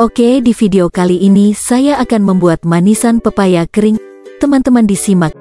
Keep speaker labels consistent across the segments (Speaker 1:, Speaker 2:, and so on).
Speaker 1: Oke, di video kali ini saya akan membuat manisan pepaya kering. Teman-teman disimak.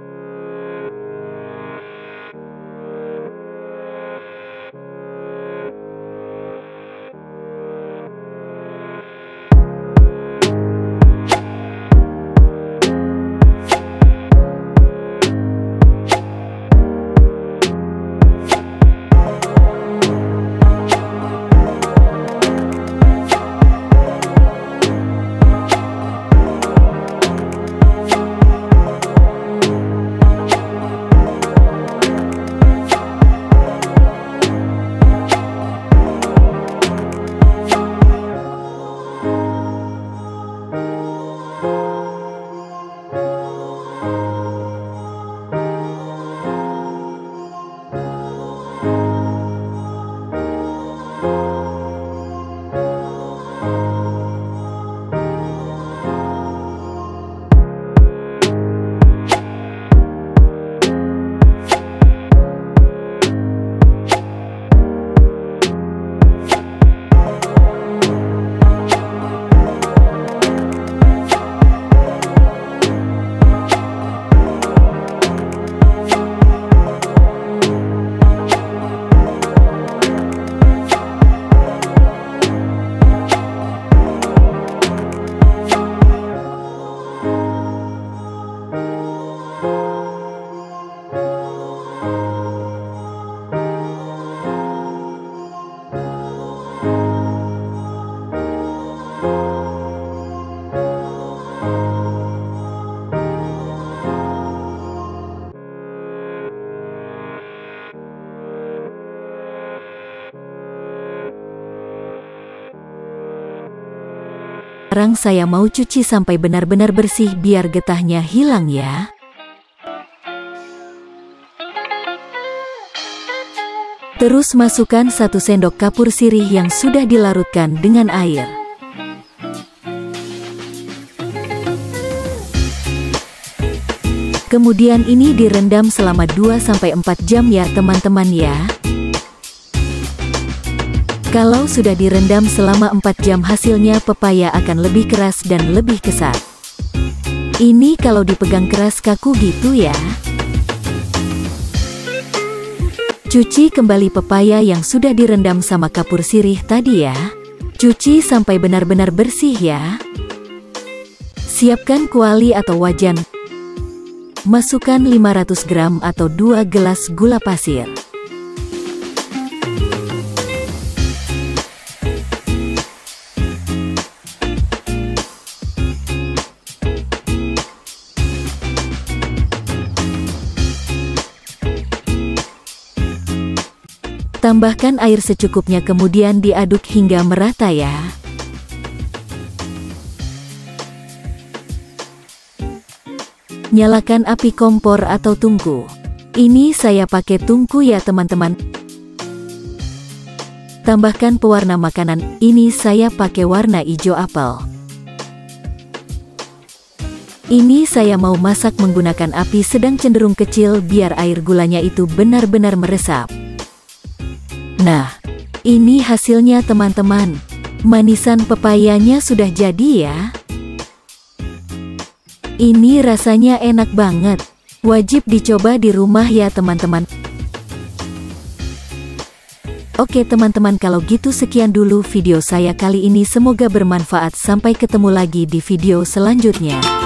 Speaker 1: Sekarang saya mau cuci sampai benar-benar bersih biar getahnya hilang ya. Terus masukkan satu sendok kapur sirih yang sudah dilarutkan dengan air. Kemudian ini direndam selama 2-4 jam ya teman-teman ya. Kalau sudah direndam selama 4 jam hasilnya pepaya akan lebih keras dan lebih kesat. Ini kalau dipegang keras kaku gitu ya. Cuci kembali pepaya yang sudah direndam sama kapur sirih tadi ya. Cuci sampai benar-benar bersih ya. Siapkan kuali atau wajan. Masukkan 500 gram atau 2 gelas gula pasir. Tambahkan air secukupnya kemudian diaduk hingga merata ya. Nyalakan api kompor atau tungku. Ini saya pakai tungku ya teman-teman. Tambahkan pewarna makanan, ini saya pakai warna hijau apel. Ini saya mau masak menggunakan api sedang cenderung kecil biar air gulanya itu benar-benar meresap. Nah, ini hasilnya teman-teman. Manisan pepayanya sudah jadi ya. Ini rasanya enak banget. Wajib dicoba di rumah ya teman-teman. Oke teman-teman kalau gitu sekian dulu video saya kali ini semoga bermanfaat sampai ketemu lagi di video selanjutnya.